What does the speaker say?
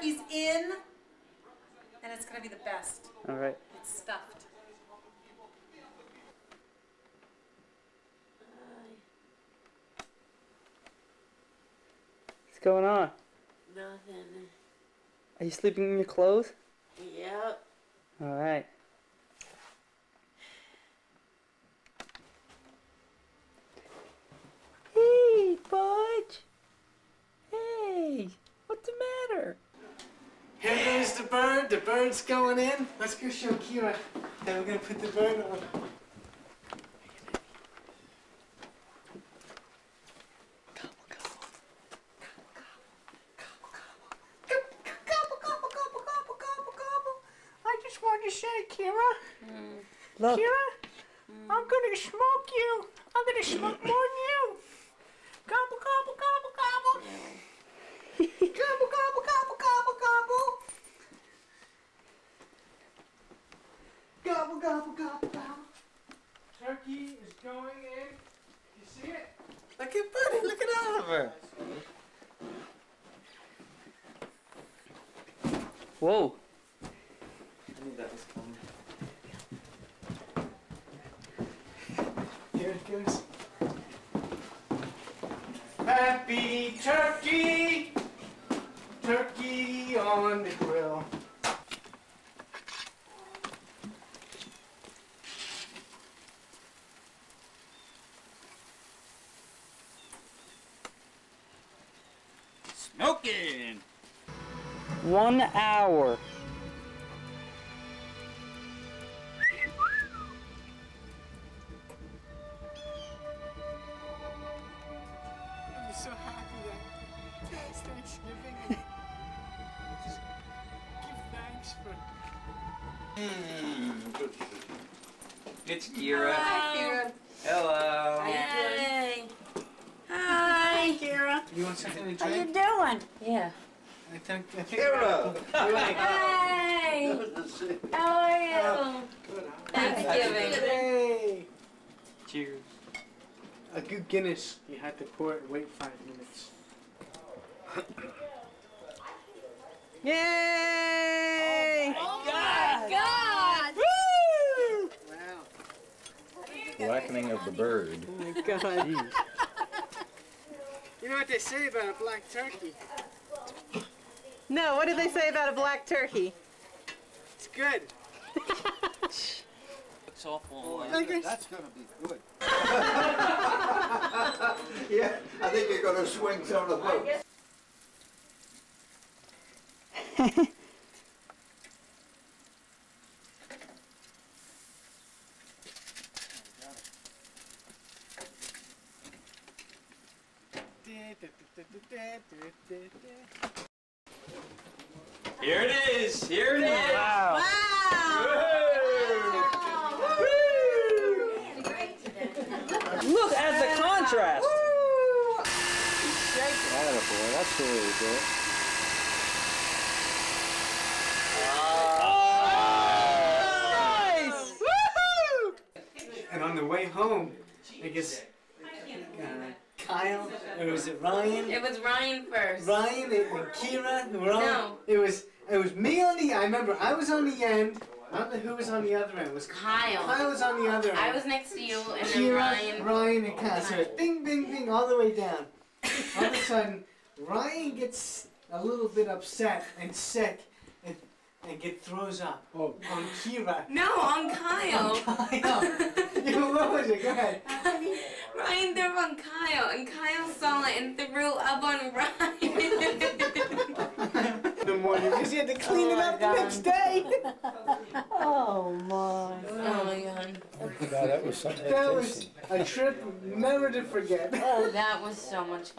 turkey's in, and it's gonna be the best. All right. It's stuffed. What's going on? Nothing. Are you sleeping in your clothes? Yep. All right. Hey, Budge. Hey, what's the matter? Here goes the bird. The bird's going in. Let's go show Kira. Then we're gonna put the bird on. I just want to say, Kira, hmm. Look. Kira, I'm gonna smoke you. I'm gonna smoke more than you. Gobble, gobble, gobble, gobble. gobble, gobble, gobble, gobble, gobble. Gobble, gobble, gobble, gobble. Turkey is going in. You see it? Look at Buddy. Look at Oliver. Whoa. I knew that was coming. Here it goes. Happy turkey! Turkey on the grill. Smoking! One hour. I'm so happy that it's Thanksgiving. and Just give thanks for. Hmm, it's Kira. Hi, Kira. Hello. Hey. Hi. Kira. You want something to How you drink? doing? Yeah. I think. I think Kira. You like- Hi. How are you? Uh, good. Thanksgiving. Hey! Cheers. A good Guinness. You had to pour it and wait five minutes. Yay! Oh my oh God. Wow. Blackening of the bird. Oh my god. You know what they say about a black turkey? No, what did they say about a black turkey? It's good. It's awful. Oh, like I That's gonna be good. yeah, I think you're gonna swing some of the boat. Here it is. Here it is. Wow. wow. Look at the contrast. Attaboy, that's really good. Nice. And on the way home, I guess uh, Kyle, or was it Ryan? It was Ryan first. Ryan and, and Kira were on. No. It was it was me on the. I remember I was on the end. I don't know who was on the other end. It was Kyle. Kyle was on the other end. I was next to you, and then Kira, Ryan. Ryan, and Kyle. So it's bing, bing, bing, all the way down. all of a sudden, Ryan gets a little bit upset and sick, and and get throws up Oh. on Kira. No, on Kyle. On Kyle. yeah, what was it? Go ahead. Ryan threw on Kyle, and Kyle saw it and threw up on Ryan. In the morning because he had to clean Oh it up God. the next day. Oh my. oh my god. God, that was something. That was a trip never to forget. Oh, That was so much fun.